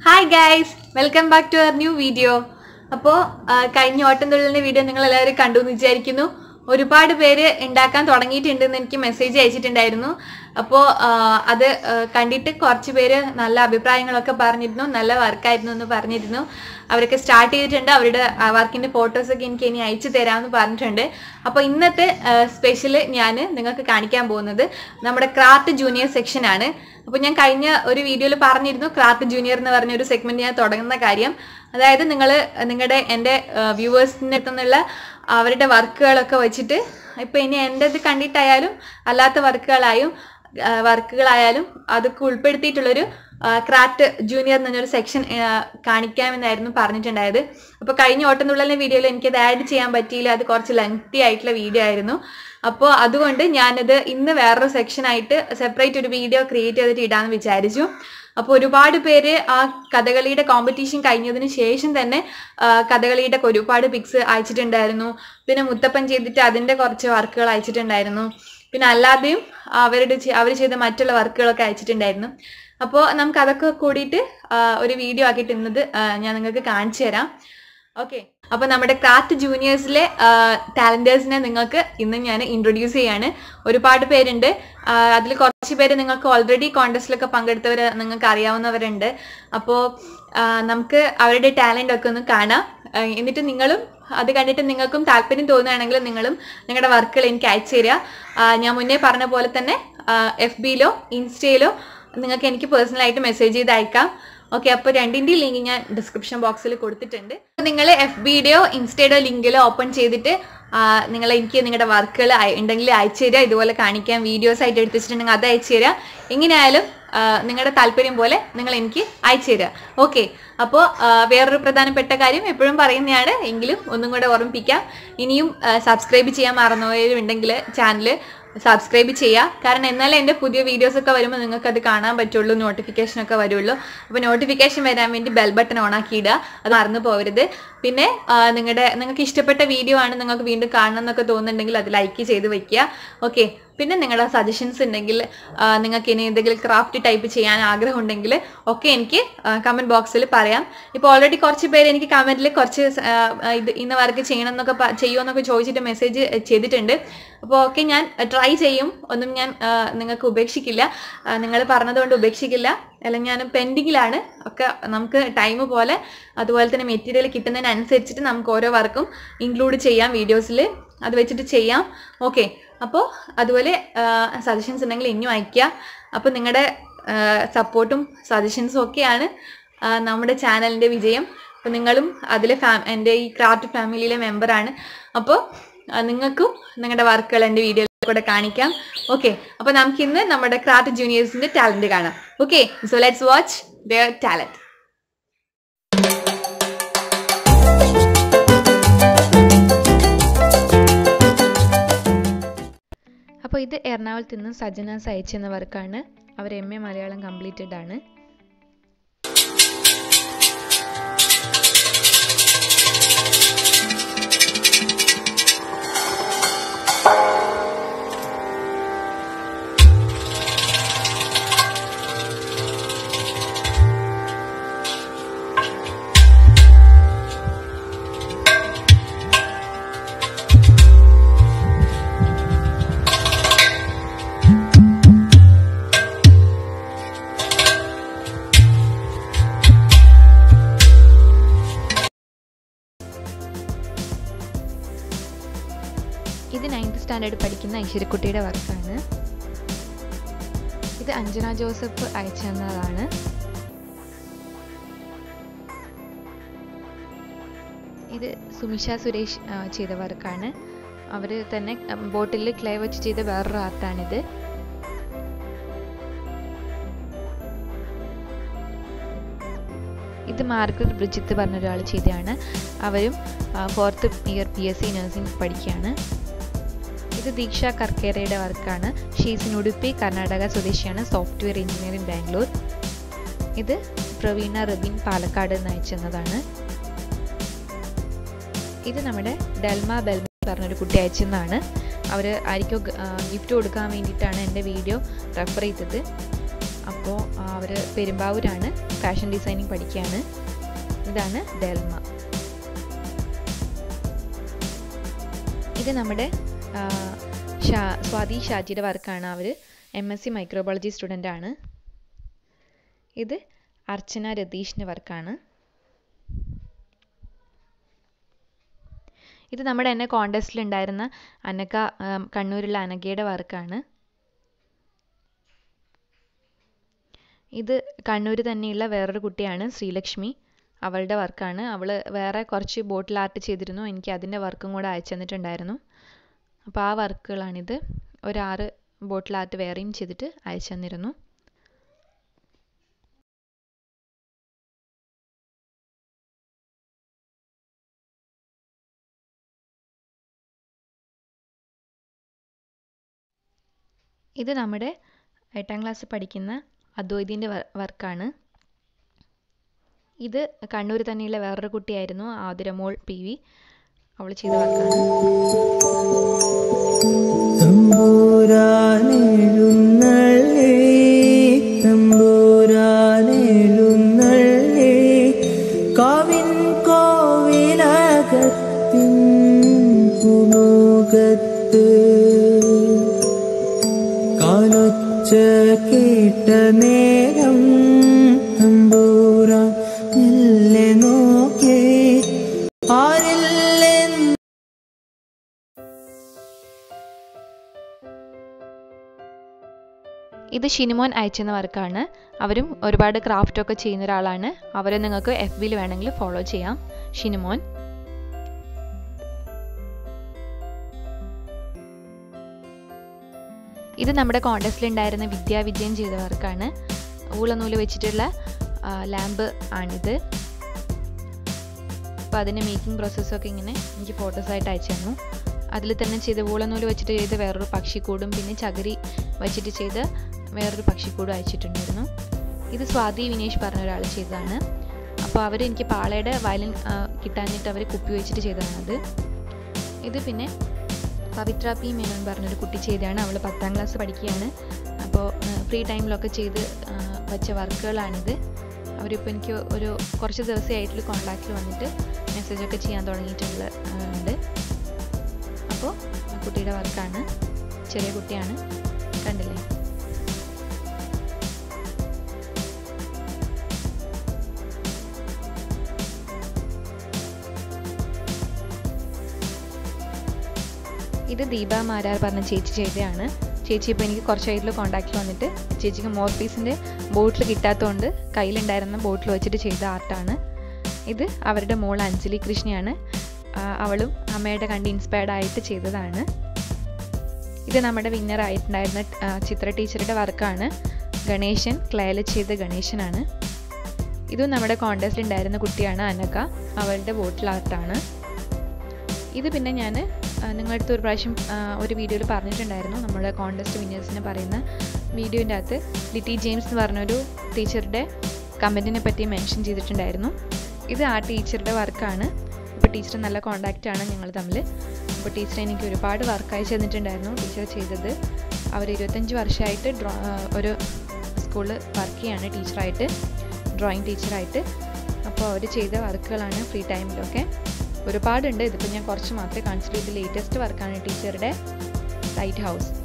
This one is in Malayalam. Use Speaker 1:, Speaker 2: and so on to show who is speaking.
Speaker 1: Hi guys welcome back to our new video അപ്പോൾ കഴിഞ്ഞ ഓട്ടം തുള്ളലിന്റെ വീഡിയോ നിങ്ങൾ എല്ലാവരും കണ്ടു എന്ന് വിചാരിക്കുന്നു. ഒരുപാട് പേര് ഉണ്ടാക്കാൻ തുടങ്ങിയിട്ടുണ്ടെന്ന് എനിക്ക് മെസ്സേജ് അയച്ചിട്ടുണ്ടായിരുന്നു. അപ്പോൾ അത് കണ്ടിട്ട് കുറച്ച് പേര് നല്ല അഭിപ്രായങ്ങളൊക്കെ പറഞ്ഞിരുന്നു നല്ല വർക്കായിരുന്നു എന്ന് പറഞ്ഞിരുന്നു. അവരൊക്കെ സ്റ്റാർട്ട് ചെയ്തിട്ടുണ്ട്. അവരുടെ വർക്കിന്റെ ഫോട്ടോസൊക്കെ എനിക്ക് ഇനി അയച്ചു തരാമെന്ന് പറഞ്ഞിട്ടുണ്ട്. അപ്പോൾ ഇന്നത്തെ സ്പെഷ്യൽ ഞാൻ നിങ്ങൾക്ക് കാണിക്കാൻ പോകുന്നത് നമ്മുടെ ക്രാഫ്റ്റ് ജൂനിയർ സെക്ഷനാണ് അപ്പോൾ ഞാൻ കഴിഞ്ഞ ഒരു വീഡിയോയിൽ പറഞ്ഞിരുന്നു ക്രാഫ്റ്റ് ജൂനിയർ എന്ന് പറഞ്ഞ ഒരു സെഗ്മെന്റ് ഞാൻ തുടങ്ങുന്ന കാര്യം. അതായത് നിങ്ങൾ നിങ്ങളുടെ എന്റെ വ്യൂവേഴ്സിന്റെ അടുത്തു നിന്നുള്ള അവരുടെ വർക്കുകളൊക്കെ വെച്ചിട്ട് ഇപ്പൊ ഇനി എന്റെ ഇത് കണ്ടിട്ടായാലും അല്ലാത്ത വർക്കുകളായും വർക്കുകളായാലും അതൊക്കെ ഉൾപ്പെടുത്തിയിട്ടുള്ളൊരു ക്രാഫ്റ്റ് ജൂനിയർ എന്നൊരു സെക്ഷൻ കാണിക്കാമെന്നായിരുന്നു പറഞ്ഞിട്ടുണ്ടായത്. അപ്പോൾ കഴിഞ്ഞ ഓട്ടംതുള്ളലിന്റെ വീഡിയോയിൽ എനിക്കത് ആഡ് ചെയ്യാൻ പറ്റിയില്ല. അത് കുറച്ച് ലെങ്തി ആയിട്ടുള്ള വീഡിയോ ആയിരുന്നു. അപ്പോൾ അതുകൊണ്ട് ഞാനത് ഇന്ന് വേറൊരു സെക്ഷനായിട്ട് സെപ്പറേറ്റ് ഒരു വീഡിയോ ക്രിയേറ്റ് ചെയ്തിട്ട് ഇടാമെന്ന് വിചാരിച്ചു. അപ്പോൾ ഒരുപാട് പേര് ആ കഥകളിയുടെ കോമ്പറ്റീഷൻ കഴിഞ്ഞതിന് ശേഷം തന്നെ കഥകളിയുടെ ഒരുപാട് പിക്സ് അയച്ചിട്ടുണ്ടായിരുന്നു. പിന്നെ മുത്തപ്പൻ ചെയ്തിട്ട് അതിന്റെ കുറച്ച് വർക്കുകൾ അയച്ചിട്ടുണ്ടായിരുന്നു. പിന്നെ അല്ലാതെയും അവരുടെ അവർ ചെയ്ത മറ്റുള്ള വർക്കുകളൊക്കെ അയച്ചിട്ടുണ്ടായിരുന്നു. അപ്പോൾ നമുക്ക് അതൊക്കെ കൂടിയിട്ട് ഒരു വീഡിയോ ആക്കിയിട്ട് ഇന്നത് ഞാൻ നിങ്ങൾക്ക് കാണിച്ചു തരാം. ഓക്കെ അപ്പൊ നമ്മുടെ ക്രാഫ്റ്റ് ജൂനിയേഴ്സിലെ ടാലന്റേഴ്സിനെ നിങ്ങൾക്ക് ഇന്ന് ഞാൻ ഇൻട്രൊഡ്യൂസ് ചെയ്യാണ്. ഒരുപാട് പേരുണ്ട്. അതിൽ കുറച്ച് പേര് നിങ്ങൾക്ക് ഓൾറെഡി കോൺടെസ്റ്റിലൊക്കെ പങ്കെടുത്തവർ നിങ്ങൾക്ക് അറിയാവുന്നവരുണ്ട്. അപ്പോൾ നമുക്ക് അവരുടെ ടാലന്റ് ഒക്കെ ഒന്ന് കാണാം. എന്നിട്ട് നിങ്ങളും അത് കണ്ടിട്ട് നിങ്ങൾക്കും താല്പര്യം തോന്നുകയാണെങ്കിൽ നിങ്ങളും നിങ്ങളുടെ വർക്കുകൾ എനിക്ക് അയച്ചു തരിക. ഞാൻ മുന്നേ പറഞ്ഞ പോലെ തന്നെ എഫ് ബിയിലോ ഇൻസ്റ്റയിലോ നിങ്ങൾക്ക് എനിക്ക് പേഴ്സണലായിട്ട് മെസ്സേജ് ചെയ്ത് അയക്കാം. ഓക്കെ അപ്പോൾ രണ്ടിന്റെ ലിങ്ക് ഞാൻ ഡിസ്ക്രിപ്ഷൻ ബോക്സിൽ കൊടുത്തിട്ടുണ്ട്. നിങ്ങൾ എഫ് ബിയുടെയോ ഇൻസ്റ്റയുടെയോ ലിങ്കിലോ ഓപ്പൺ ചെയ്തിട്ട് നിങ്ങൾ എനിക്ക് നിങ്ങളുടെ വർക്കുകൾ ഉണ്ടെങ്കിൽ അയച്ചു തരിക. ഇതുപോലെ കാണിക്കാൻ വീഡിയോസ് ആയിട്ട് എടുത്തിട്ടുണ്ടെങ്കിൽ അത് അയച്ചു തരിക. എങ്ങനെയായാലും നിങ്ങളുടെ താല്പര്യം പോലെ നിങ്ങൾ എനിക്ക് അയച്ചു തരിക. ഓക്കെ അപ്പോൾ വേറൊരു പ്രധാനപ്പെട്ട കാര്യം എപ്പോഴും പറയുന്നതാണ് എങ്കിലും ഒന്നും കൂടെ ഓർമ്മിപ്പിക്കാം. ഇനിയും സബ്സ്ക്രൈബ് ചെയ്യാൻ മറന്നുപോയവരുണ്ടെങ്കിൽ ചാനൽ സബ്സ്ക്രൈബ് ചെയ്യുക കാരണം എന്നാലേ എന്റെ പുതിയ വീഡിയോസ് ഒക്കെ വരുമ്പോൾ നിങ്ങൾക്ക് അത് കാണാൻ പറ്റുള്ളൂ നോട്ടിഫിക്കേഷൻ ഒക്കെ വരുള്ളൂ. അപ്പോൾ നോട്ടിഫിക്കേഷൻ വരാൻ വേണ്ടി ബെൽ ബട്ടൺ ഓൺ ആക്കി ഇടുക അത് മറന്നു പോകരുത് പിന്നെ നിങ്ങളുടെ നിങ്ങൾക്ക് ഇഷ്ടപ്പെട്ട വീഡിയോ ആണ് നിങ്ങൾക്ക് വീണ്ടും കാണണം എന്നൊക്കെ തോന്നുന്നുണ്ടെങ്കിൽ അത് ലൈക്ക് ചെയ്ത് വെക്കുക ഓക്കെ പിന്നെ നിങ്ങളുടെ സജഷൻസ് ഉണ്ടെങ്കിൽ നിങ്ങൾക്ക് ഇനി എന്തെങ്കിലും ക്രാഫ്റ്റ് ടൈപ്പ് ചെയ്യാൻ ആഗ്രഹം ഉണ്ടെങ്കിൽ ഒക്കെ എനിക്ക് കമന്റ് ബോക്സിൽ പറയാം. ഇപ്പോൾ ഓൾറെഡി കുറച്ച് പേര് എനിക്ക് കമന്റിൽ കുറച്ച് ഇത് ഇന്ന വർക്ക് ചെയ്യണം എന്നൊക്കെ ചെയ്യുമെന്നൊക്കെ ചോദിച്ചിട്ട് മെസ്സേജ് ചെയ്തിട്ടുണ്ട്. അപ്പോൾ ഒക്കെ ഞാൻ ട്രൈ ചെയ്യും. ഒന്നും ഞാൻ നിങ്ങൾക്ക് ഉപേക്ഷിക്കില്ല. നിങ്ങൾ പറഞ്ഞതുകൊണ്ട് ഉപേക്ഷിക്കില്ല. അല്ലെങ്കിൽ ഞാൻ പെൻഡിങ്ങിലാണ് ഒക്കെ നമുക്ക് ടൈം പോലെ അതുപോലെ തന്നെ മെറ്റീരിയൽ കിട്ടുന്നതിനനുസരിച്ചിട്ട് നമുക്ക് ഓരോ വർക്കും ഇൻക്ലൂഡ് ചെയ്യാം വീഡിയോസിൽ അത് വെച്ചിട്ട് ചെയ്യാം. ഓക്കെ അപ്പോൾ അതുപോലെ സജഷൻസ് ഉണ്ടെങ്കിൽ ഇനിയും അയയ്ക്കുക അപ്പോൾ നിങ്ങളുടെ സപ്പോർട്ടും സജഷൻസും ഒക്കെയാണ് നമ്മുടെ ചാനലിന്റെ വിജയം. അപ്പോൾ നിങ്ങളും അതിലെ ഫാ എന്റെ ഈ ക്രാഫ്റ്റ് ഫാമിലിയിലെ മെമ്പറാണ് അപ്പോൾ നിങ്ങൾക്കും നിങ്ങളുടെ വർക്കുകൾ എന്റെ വീഡിയോയിൽ കൂടെ കാണിക്കാം. ഓക്കെ അപ്പോൾ നമുക്കിന്ന് നമ്മുടെ ക്രാഫ്റ്റ് ജൂനിയേഴ്സിന്റെ ടാലന്റ് കാണാം. Okay so let's watch the talent
Speaker 2: അപ്പോൾ ഇത് എറണാകുളത്ത് നിന്ന് സജന അയച്ചെന്ന വർക്കാണ്. അവർ എം എ മലയാളം കംപ്ലീറ്റഡ് ആണ്. ഇത് നയൻത് സ്റ്റാൻഡേർഡ് പഠിക്കുന്ന ഐശ്വര്യക്കുട്ടിയുടെ വർക്കാണ്. ഇത് അഞ്ജന ജോസഫ് അയച്ചു തന്നതാണ് ഇത് സുമിഷ സുരേഷ് ചെയ്ത വർക്കാണ്. അവർ തന്നെ ബോട്ടിൽ ക്ലേ വെച്ച് ചെയ്ത വേറൊരു ആർട്ടാണിത്. ഇത് മാർഗരറ്റ് ബ്രിജിത്ത് പറഞ്ഞൊരാൾ ചെയ്തതാണ് അവരും fourth year P S C nursing പഠിക്കുകയാണ് ഇത് ദീക്ഷ കർക്കേരയുടെ വർക്കാണ്. ഷീസ് ഇൻ ഉടുപ്പി കർണാടക സ്വദേശിയാണ്. സോഫ്റ്റ്വെയർ എഞ്ചിനീയറിംഗ് ബാംഗ്ലൂർ ഇത് പ്രവീണ റബിൻ പാലക്കാട് നിന്ന് അയച്ചെന്നതാണ്. ഇത് നമ്മുടെ ഡെൽമ ബെൽമ പറഞ്ഞൊരു കുട്ടി അയച്ചെന്നാണ്. അവർ ആർക്കോ ഗിഫ്റ്റ് കൊടുക്കാൻ വേണ്ടിയിട്ടാണ് എന്റെ വീഡിയോ റെഫർ ചെയ്തത്. അപ്പോൾ അവർ പെരുമ്പാവൂരാണ്. ഫാഷൻ ഡിസൈനിങ് പഠിക്കുകയാണ്. ഇതാണ് ഡെൽമ. ഇത് നമ്മുടെ ഷാ സ്വാതി ഷാജിയുടെ വർക്കാണ് അവർ M S C microbiology student ആണ്. ഇത് അർച്ചന രതീഷിന്റെ വർക്കാണ്. ഇത് നമ്മുടെ എന്നെ കോണ്ടസ്റ്റിൽ ഉണ്ടായിരുന്ന അനക്ക കണ്ണൂരിലെ അനകയുടെ വർക്കാണ്. ഇത് കണ്ണൂർ തന്നെയുള്ള വേറൊരു കുട്ടിയാണ് ശ്രീലക്ഷ്മി. അവളുടെ വർക്കാണ്. അവൾ വേറെ കുറച്ച് ബോട്ടിൽ ആർട്ട് ചെയ്തിരുന്നു. എനിക്ക് അതിന്റെ വർക്കും കൂടെ അയച്ചു തന്നിട്ടുണ്ടായിരുന്നു. അപ്പോൾ ആ വർക്കുകളാണിത്. ഒരാറ് ബോട്ടിൽ ആർട്ട് വേറെയും ചെയ്തിട്ട് അയച്ചു തന്നിരുന്നു. ഇത് നമ്മുടെ എട്ടാം ക്ലാസ് പഠിക്കുന്ന അദ്വൈതിന്റെ വർക്കാണ്. ഇത് കണ്ണൂർ തന്നെയുള്ള വേറൊരു കുട്ടിയായിരുന്നു ആതിരമോൾ പി വി. അവൾ ചെയ്ത വർക്കാണ്.
Speaker 3: കേട്ട നേരം തമ്പൂരാൻ മെല്ലെ നോക്കേ.
Speaker 2: ഇത് ഷിനിമോൻ അയച്ചെന്ന വർക്കാണ്. അവരും ഒരുപാട് ക്രാഫ്റ്റ് ഒക്കെ ചെയ്യുന്ന ഒരാളാണ്. അവരെ നിങ്ങൾക്ക് എഫ് ബിയിൽ വേണമെങ്കിൽ ഫോളോ ചെയ്യാം. ഷിനിമോൻ. ഇത് നമ്മുടെ കോണ്ടസ്റ്റിൽ ഉണ്ടായിരുന്ന വിജയം ചെയ്ത വർക്കാണ് ഊളനൂൽ വെച്ചിട്ടുള്ള ലാമ്പ് ആണിത്. അപ്പോൾ അതിന്റെ മേക്കിംഗ് പ്രോസസ്സൊക്കെ ഇങ്ങനെ എനിക്ക് ഫോട്ടോസായിട്ട് അയച്ചു തന്നു. അതിൽ തന്നെ ചെയ്ത ഊളനൂൽ വെച്ചിട്ട് ചെയ്ത വേറൊരു പക്ഷിക്കൂടും പിന്നെ ചകിരി വെച്ചിട്ട് ചെയ്ത വേറൊരു പക്ഷിക്കൂടും അയച്ചിട്ടുണ്ടായിരുന്നു. ഇത് സ്വാതി വിനേഷ് പറഞ്ഞ ഒരാൾ ചെയ്തതാണ്. അപ്പോൾ അവർ എനിക്ക് പാളയുടെ വയലിൻ കിട്ടാഞ്ഞിട്ട് അവർ കുപ്പി വെച്ചിട്ട് ചെയ്തതാണത് ഇത് പിന്നെ പവിത്ര പി മേനോൻ പറഞ്ഞൊരു കുട്ടി ചെയ്തതാണ് അവൾ പത്താം ക്ലാസ് പഠിക്കുകയാണ്. അപ്പോൾ ഫ്രീ ടൈമിലൊക്കെ ചെയ്ത് വെച്ച വർക്കുകളാണിത്. അവരിപ്പോൾ എനിക്ക് ഒരു കുറച്ച് ദിവസമായിട്ടുള്ള കോണ്ടാക്റ്റിൽ വന്നിട്ട് മെസ്സേജൊക്കെ ചെയ്യാൻ തുടങ്ങിയിട്ടുള്ള ഉണ്ട്. അപ്പോൾ കുട്ടിയുടെ വർക്കാണ്. ചെറിയ കുട്ടിയാണ്. കണ്ടില്ലേ? ഇത് ദീപ മാരാർ പറഞ്ഞ ചേച്ചി ചെയ്തതാണ് ചേച്ചി ഇപ്പോൾ എനിക്ക് കുറച്ചായിട്ടുള്ള കോണ്ടാക്റ്റിൽ വന്നിട്ട് ചേച്ചിക്ക് മോർഫീസിന്റെ ബോട്ടിൽ കിട്ടാത്തതുകൊണ്ട് കയ്യിലുണ്ടായിരുന്ന ബോട്ടിൽ വെച്ചിട്ട് ചെയ്ത ആർട്ടാണ് ഇത് അവരുടെ മോൾ അഞ്ജലി കൃഷ്ണയാണ്. അവളും അമ്മയുടെ കണ്ട് ഇൻസ്പയർഡ് ആയിട്ട് ചെയ്തതാണ്. ഇത് നമ്മുടെ വിന്നർ ആയിട്ടുണ്ടായിരുന്ന ചിത്ര ടീച്ചറുടെ വർക്കാണ് ഗണേശൻ ക്ലേയിൽ ചെയ്ത ഗണേശനാണ്. ഇതും നമ്മുടെ കോണ്ടസ്റ്റിൽ ഉണ്ടായിരുന്ന കുട്ടിയാണ് അനക അവളുടെ ബോട്ടിൽ ആർട്ടാണ് ഇത് പിന്നെ ഞാൻ നിങ്ങളുടെ അടുത്ത് ഒരു പ്രാവശ്യം ഒരു വീഡിയോയിൽ പറഞ്ഞിട്ടുണ്ടായിരുന്നു നമ്മുടെ കോണ്ടസ്റ്റ് വിന്നേഴ്സിനെ പറയുന്ന വീഡിയോന്റെ അകത്ത്. ലിറ്റി ജെയിംസ് എന്ന് പറഞ്ഞൊരു ടീച്ചറുടെ കമന്റിനെ പറ്റി മെൻഷൻ ചെയ്തിട്ടുണ്ടായിരുന്നു. ഇത് ആ ടീച്ചറുടെ വർക്കാണ്. ഇപ്പോൾ ടീച്ചർ നല്ല കോണ്ടാക്റ്റാണ് ഞങ്ങൾ തമ്മിൽ അപ്പോൾ ടീച്ചർ എനിക്ക് ഒരുപാട് വർക്ക് അയച്ചു തന്നിട്ടുണ്ടായിരുന്നു ടീച്ചർ ചെയ്തത്. അവർ ഇരുപത്തഞ്ച് വർഷമായിട്ട് ഡ്രോ ഒരു സ്കൂളിൽ വർക്ക് ചെയ്യാണ് ടീച്ചറായിട്ട് ഡ്രോയിങ് ടീച്ചറായിട്ട് അപ്പോൾ അവർ ചെയ്ത വർക്കുകളാണ് ഫ്രീ ടൈമിലൊക്കെ ഒരുപാടുണ്ട്. ഇതിപ്പോൾ ഞാൻ കുറച്ച് മാത്രമേ കാണിച്ചിട്ടുള്ളൂ ഇത് ലേറ്റസ്റ്റ് വർക്കാണ് ടീച്ചറുടെ ലൈറ്റ് ഹൗസ്